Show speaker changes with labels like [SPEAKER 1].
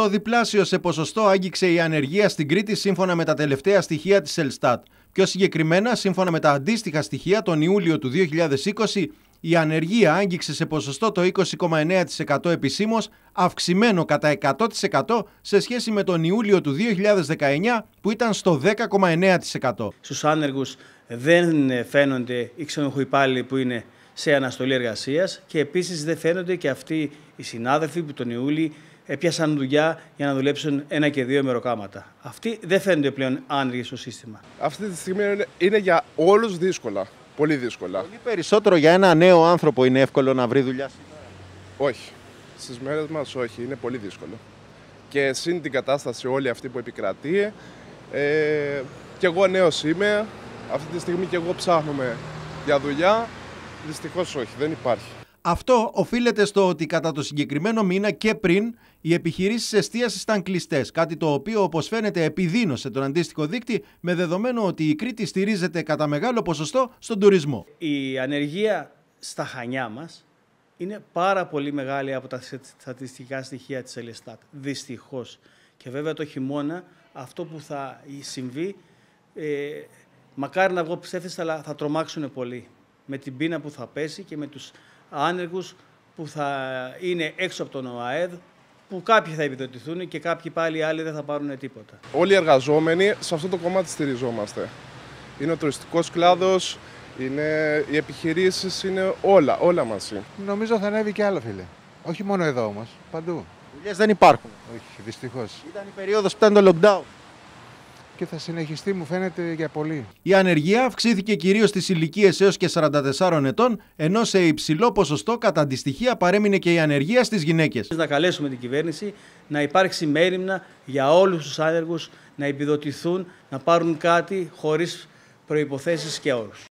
[SPEAKER 1] Στο διπλάσιο σε ποσοστό άγγιξε η ανεργία στην Κρήτη σύμφωνα με τα τελευταία στοιχεία της Ελστάτ. Πιο συγκεκριμένα, σύμφωνα με τα αντίστοιχα στοιχεία, τον Ιούλιο του 2020 η ανεργία άγγιξε σε ποσοστό το 20,9% επισήμως, αυξημένο κατά 100% σε σχέση με τον Ιούλιο του 2019 που ήταν στο 10,9%.
[SPEAKER 2] Στους άνεργους δεν φαίνονται οι ξενοχοϊπάλληλοι που είναι σε αναστολή εργασίας και επίσης δεν φαίνονται και αυτοί οι συνάδελφοι που τον Ιούλιο έπιασαν δουλειά για να δουλέψουν ένα και δύο μεροκάματα. Αυτοί δεν φαίνονται πλέον άνεργοι στο σύστημα.
[SPEAKER 3] Αυτή τη στιγμή είναι για όλους δύσκολα. Πολύ δύσκολα.
[SPEAKER 1] Πολύ περισσότερο για ένα νέο άνθρωπο είναι εύκολο να βρει δουλειά σήμερα;
[SPEAKER 3] Όχι. Στις μέρες μας όχι. Είναι πολύ δύσκολο. Και συν την κατάσταση όλη αυτή που επικρατεί, ε, και εγώ νέος είμαι, αυτή τη στιγμή και εγώ ψάχνουμε για δουλειά, δυστυχώς όχι, δεν υπάρχει.
[SPEAKER 1] Αυτό οφείλεται στο ότι κατά το συγκεκριμένο μήνα και πριν οι επιχειρήσεις εστίασης ήταν κλειστές. Κάτι το οποίο, όπως φαίνεται, επιδίνωσε τον αντίστοιχο δείκτη με δεδομένο ότι η Κρήτη στηρίζεται κατά μεγάλο ποσοστό στον τουρισμό.
[SPEAKER 2] Η ανεργία στα χανιά μας είναι πάρα πολύ μεγάλη από τα στατιστικά στοιχεία της Ελιστάτ. Δυστυχώς. Και βέβαια το χειμώνα αυτό που θα συμβεί, ε, μακάρι να βγω ψεύτιστα, αλλά θα τρομάξουν πολύ. Με την πείνα που θα πέσει και με τους άνεργους που θα είναι έξω από τον ΟΑΕΔ, που κάποιοι θα επιδοτηθούν και κάποιοι πάλι άλλοι δεν θα πάρουν τίποτα.
[SPEAKER 3] Όλοι οι εργαζόμενοι σε αυτό το κομμάτι στηριζόμαστε. Είναι ο τουριστικός κλάδος, είναι, οι επιχειρήσεις, είναι όλα, όλα μαζί.
[SPEAKER 4] Νομίζω θα ανέβει και άλλο, φίλε. Όχι μόνο εδώ όμως, παντού.
[SPEAKER 1] Δουλειές δεν υπάρχουν.
[SPEAKER 4] Όχι, δυστυχώς.
[SPEAKER 1] Ήταν η περίοδος που ήταν το lockdown
[SPEAKER 4] και θα συνεχιστεί μου φαίνεται για πολύ.
[SPEAKER 1] Η ανεργία αυξήθηκε κυρίως στις ηλικίες έως και 44 ετών, ενώ σε υψηλό ποσοστό κατά αντιστοιχεία παρέμεινε και η ανεργία στις γυναίκες.
[SPEAKER 2] Να καλέσουμε την κυβέρνηση να υπάρξει μέρημνα για όλους τους άνεργους να επιδοτηθούν, να πάρουν κάτι χωρίς προποθέσει και όρους.